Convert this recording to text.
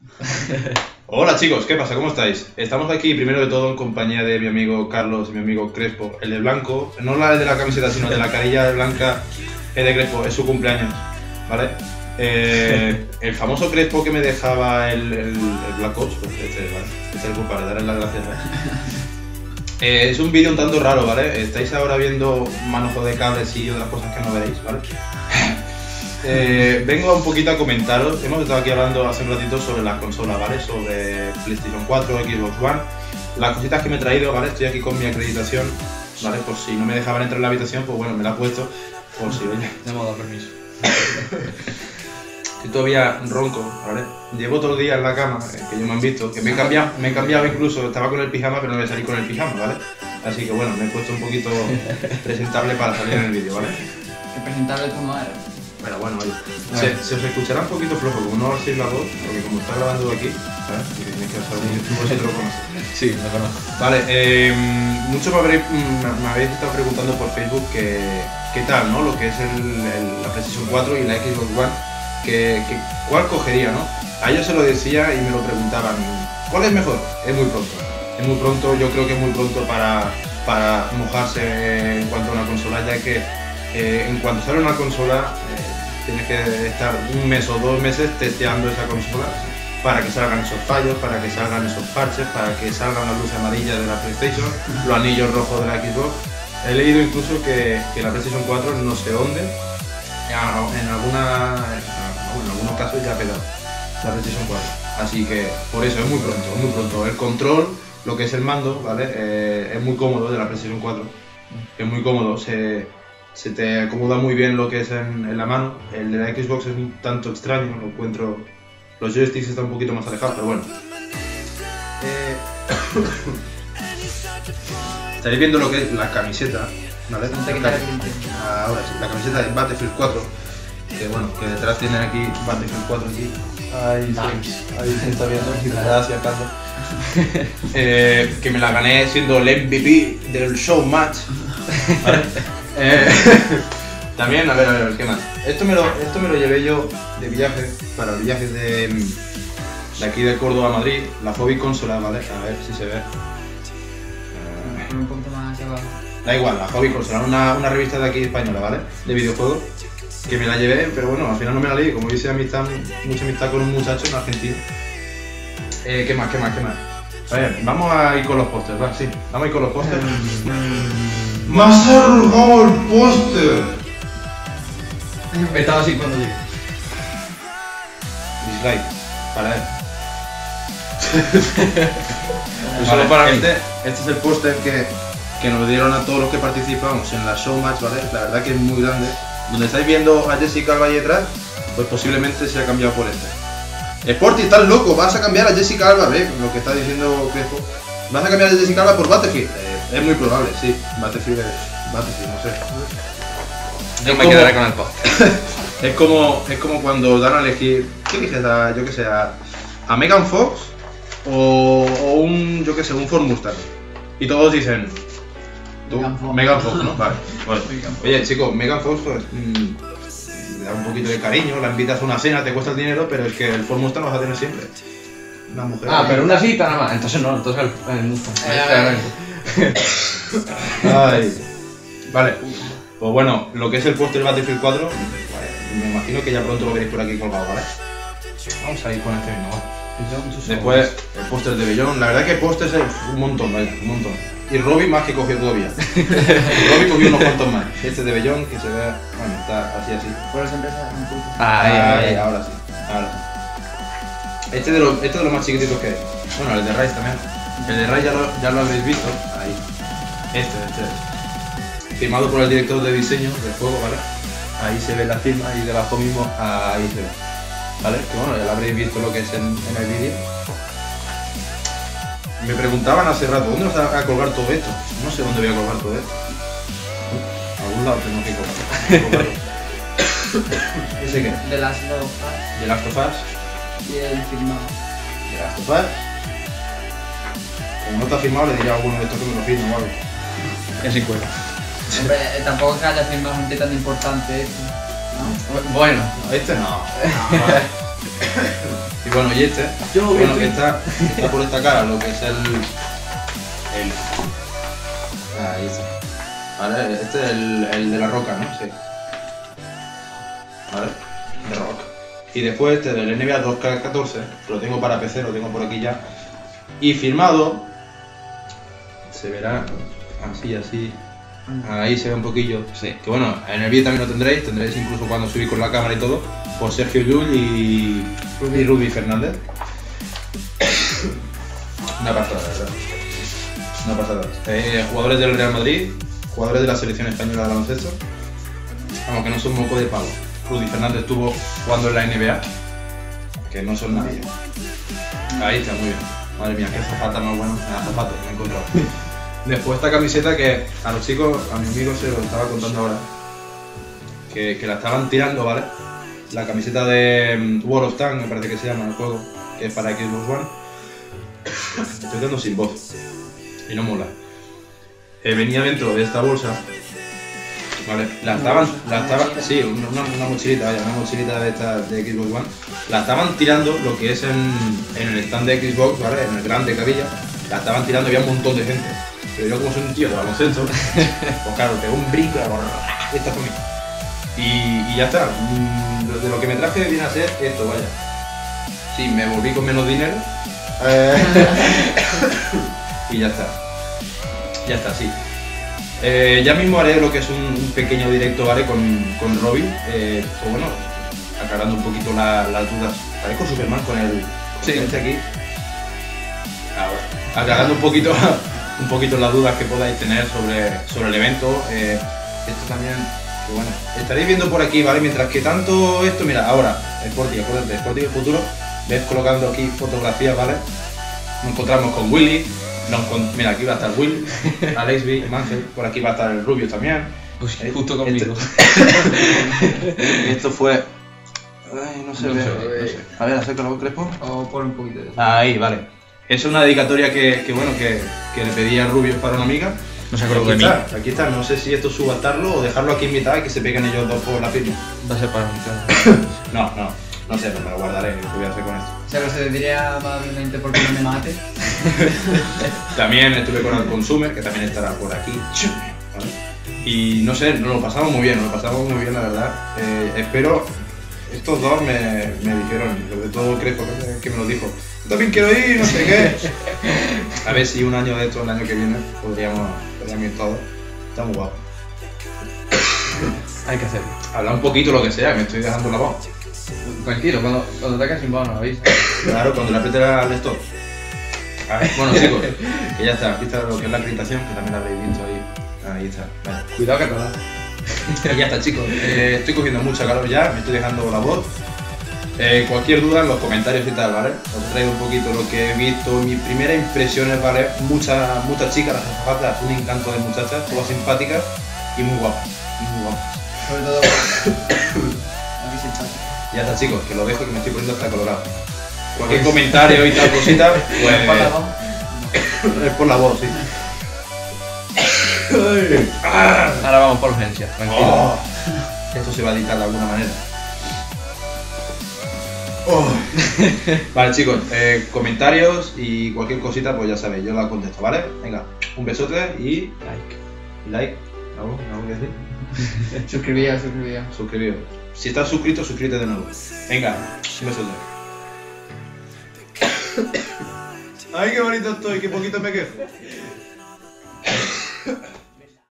Hola chicos, ¿qué pasa? ¿Cómo estáis? Estamos aquí primero de todo en compañía de mi amigo Carlos y mi amigo Crespo, el de blanco, no la de la camiseta, sino de la carilla blanca, el de Crespo, es su cumpleaños, ¿vale? Eh, el famoso Crespo que me dejaba el, el, el Black Ops, pues este, ¿vale? Este es el culpable, darle las gracias. Eh, es un vídeo un tanto raro, ¿vale? Estáis ahora viendo manojo de cables y otras cosas que no veréis, ¿vale? Eh, vengo un poquito a comentaros, hemos estado aquí hablando hace un ratito sobre las consolas, ¿vale? Sobre PlayStation 4, Xbox One, las cositas que me he traído, ¿vale? Estoy aquí con mi acreditación, ¿vale? Por si no me dejaban entrar en la habitación, pues bueno, me la he puesto, por si, oye, Te hemos dado permiso. estoy todavía ronco, ¿vale? Llevo todo el día en la cama, eh, que yo me han visto, que me he cambiado, me he cambiado incluso, estaba con el pijama, pero no voy a salir con el pijama, ¿vale? Así que bueno, me he puesto un poquito presentable para salir en el vídeo, ¿vale? Que presentable no eres. Pero bueno, oye, se, se os escuchará un poquito flojo, como no hacéis la voz, porque como está grabando aquí, ¿sabes? Y tenéis que lo. Sí, lo conozco. Vale, eh, muchos me habréis, mm, me habéis estado preguntando por Facebook que, qué tal, ¿no? Lo que es el, el- la PlayStation 4 y la Xbox One, que, que- cuál cogería, ¿no? A ellos se lo decía y me lo preguntaban, ¿cuál es mejor? Es muy pronto, es muy pronto, yo creo que es muy pronto para, para mojarse en cuanto a una consola, ya que eh, en cuanto sale una consola eh, tienes que estar un mes o dos meses testeando esa consola para que salgan esos fallos, para que salgan esos parches, para que salgan las luces amarillas de la PlayStation, los anillos rojos de la Xbox. He leído incluso que, que la PlayStation 4 no se hunde, en, alguna, en algunos casos ya ha petado la PlayStation 4. Así que por eso es muy pronto, es muy pronto. El control, lo que es el mando, ¿vale? Eh, es muy cómodo de la PlayStation 4. Es muy cómodo, se, se te acomoda muy bien lo que es en, en la mano. El de la Xbox es un tanto extraño, lo encuentro. Los joysticks están un poquito más alejados, pero bueno. Eh, Estaréis viendo lo que es la camiseta, ¿vale? El tinte. Ahora sí, la camiseta de Battlefield 4. Que bueno, que detrás tienen aquí Battlefield 4 aquí. Ahí, sí, ahí se está viendo, gracias Carlos. Eh, que me la gané siendo el MVP del show match. ¿vale? Eh, también, a ver, a ver, ¿qué más? Esto me, lo, esto me lo llevé yo de viaje, para el viaje de, de aquí de Córdoba a Madrid, la Hobby Consola, ¿vale? A ver si se ve. Eh, Pon un punto más hacia abajo. Da igual, la Hobby Consola, una, una revista de aquí española, ¿vale? De videojuegos. Que me la llevé, pero bueno, al final no me la leí, como hice amistad, mucha amistad con un muchacho en Argentina. Eh, ¿Qué más, qué más, qué más? A ver, vamos a ir con los pósters, va, sí. Vamos a ir con los pósters. ¡Más arrugado el póster! Estaba así cuando llegué. Dislike, para él. Solo Vale, para mí. este, este es el póster que, que nos dieron a todos los que participamos en la Showmatch, ¿vale? La verdad que es muy grande. Donde estáis viendo a Jessica Alba ahí detrás, pues posiblemente se ha cambiado por este. Sporty, estás loco, vas a cambiar a Jessica Alba, ¿ves? Lo que está diciendo Crespo. ¿Vas a cambiar a Jessica Alba por Battlefield? Es muy probable, sí. Battlefield es Battlefield, no sé. Yo Es me como- quedaré con el post. Es como, es como cuando dan a elegir, ¿qué eliges? A, yo que sé, a, a Megan Fox o, o un, yo que sé, un Ford Mustang. Y todos dicen, tú, Megan Fox. Megan Fox, ¿no? Vale. Bueno. Megan Fox. Oye, chicos, Megan Fox, pues, mm, le da un poquito de cariño, la invitas a una cena, te cuesta el dinero, pero es que el Ford Mustang lo vas a tener siempre. Una mujer. Ah, pero una cita nada más. Entonces no, entonces el, el Mustang. Eh. Ay. Vale. Pues bueno, lo que es el póster Battlefield 4, vale, me imagino que ya pronto lo veréis por aquí colgado, ¿vale? Vamos a ir con este mismo. Después el póster de Bellón, la verdad que pósters es un montón, vaya, un montón. Y Robin más que cogió todavía. Robin cogió unos cuantos más. Este de Bellón que se ve, bueno, está así así. Un punto. Ahí, ahí. ahora sí, ahora sí. Este de los, este de los más chiquititos que hay. Bueno, el de Rise también. El de Rise ya lo, ya lo habréis visto. Ahí. Este, este. Firmado por el director de diseño del juego, ¿vale? Ahí se ve la firma y debajo mismo, ahí se ve. ¿Vale? Que bueno, ya lo habréis visto lo que es en, en el vídeo. Me preguntaban hace rato, ¿dónde vas a, a colgar todo esto? No sé dónde voy a colgar todo esto. A algún lado tengo que colgar-. ¿Ese qué? De las dos partes The Last of Us. y el firmado. The Last of Us. Como no está firmado, le diría a alguno de estos que me lo firme o algo. Es cuenta. Hombre, eh, tampoco es que haya firmado gente tan importante. ¿no? Bueno, No, este no. y bueno, y este, Yo, bueno, este. que está, está por esta cara, lo que es el. el ahí está. Vale, este es el, el de la roca, ¿no? Sí. ¿Vale? De rock. Y después este del NBA 2K14, que lo tengo para PC, lo tengo por aquí ya. Y firmado, se verá así, así. Ahí se ve un poquillo. Sí. Que bueno, en el vídeo también lo tendréis, tendréis incluso cuando subí con la cámara y todo, por Sergio Llull y, y Rudy Fernández. Una pasada, ¿verdad? Una pasada. Eh, jugadores del Real Madrid, jugadores de la selección española de baloncesto, aunque no son moco de pavo. Rudy Fernández estuvo jugando en la NBA, que no son nadie. Ahí está, muy bien. Madre mía, qué zapata más bueno. Ah, zapato, me he encontrado. Después esta camiseta que a los chicos, a mi amigo se lo estaba contando ahora, que, que la estaban tirando, ¿vale? La camiseta de mm, World of Tanks, me parece que se llama el juego, que es para Xbox One. Estoy dando sin voz y no mola. Eh, venía dentro de esta bolsa, ¿vale? La estaban, la estaban, sí, una, una- mochilita, vaya, una mochilita de esta de Xbox One. La estaban tirando, lo que es en, en el stand de Xbox, ¿vale? En el grande había, la estaban tirando, había un montón de gente. Pero yo como soy un tío de baloncesto, pues claro, pegó un brinco y hago, esta fue mía. Y, y ya está. Mm, De lo que me traje viene a ser esto, vaya. Sí, me volví con menos dinero. Eh, y ya está. Ya está, sí. Eh, ya mismo haré lo que es un, un pequeño directo, ¿vale? Con, con Robin. Eh, pues bueno, aclarando un poquito la- las dudas. Parezco Superman con el. Sí. con este aquí. Ahora, aclarando un poquito, un poquito las dudas que podáis tener sobre, sobre el evento. Eh, esto también, que bueno, estaréis viendo por aquí, ¿vale? Mientras que tanto esto, mira, ahora, Sporting, acuérdate, Sporting del futuro, ves colocando aquí fotografías, ¿vale? Nos encontramos con Willy, nos encon- mira, aquí va a estar Will, Alexby, Mangel, por aquí va a estar el Rubio también. Pues Eh, justo conmigo. Esto fue. Ay, no se No ve. se no ve. sé. A ver, acércalo, Crespo. O por un poquito de Ahí, vale. Es una dedicatoria que, que, bueno, que, que le pedí a Rubio para una amiga. No se de mí. está, aquí está. No sé si esto subastarlo o dejarlo aquí en mitad y que se peguen ellos dos por la firma. Va a ser para un No, no, no sé, pero me lo guardaré. ¿Qué voy a hacer con esto? O sea, que se diría amablemente porque no me mate. También estuve con el Consumer, que también estará por aquí. ¿vale? Y no sé, nos lo pasamos muy bien, nos lo pasamos muy bien, la verdad. Eh, espero, estos dos me, me dijeron, sobre todo Crespo, que me- lo dijo, "Yo también quiero ir, no sé qué. A ver si un año de esto, el año que viene, podríamos, podríamos ir todos. Está muy guapo. Hay que hacerlo. Habla un poquito lo que sea, me estoy dejando la voz. Tranquilo, cuando, cuando te hagas sin voz nos avisa. Claro, cuando le apriete al stop. A ver, bueno chicos, que ya está, aquí está lo que es la acreditación, que también la habréis visto ahí. Ahí está. Vale. Cuidado que te Y ya está chicos, Eh, estoy cogiendo mucha calor ya, me estoy dejando la voz. Eh, cualquier duda en los comentarios y tal, ¿vale? Os he traído un poquito lo que he visto, mis primeras impresiones, ¿vale? Muchas muchas chicas, las azafatas, un encanto de muchachas, todas simpáticas y muy guapas, y muy guapas. Sobre todo. Ya está chicos, que lo dejo que me estoy poniendo hasta colorado. Cualquier comentario y tal cosita, pues es por la voz, sí. Ahora vamos por urgencia, tranquilo. Oh, esto se va a editar de alguna manera. Oh. Vale chicos, eh, comentarios y cualquier cosita, pues ya sabéis, yo la contesto, ¿vale? Venga, un besote y Like. like. ¿Algo? ¿Algo que decir? Suscribía, suscribía. Suscribiros. Si estás suscrito, suscríbete de nuevo. Venga, un besote. Ay, qué bonito estoy, qué poquito me quejo.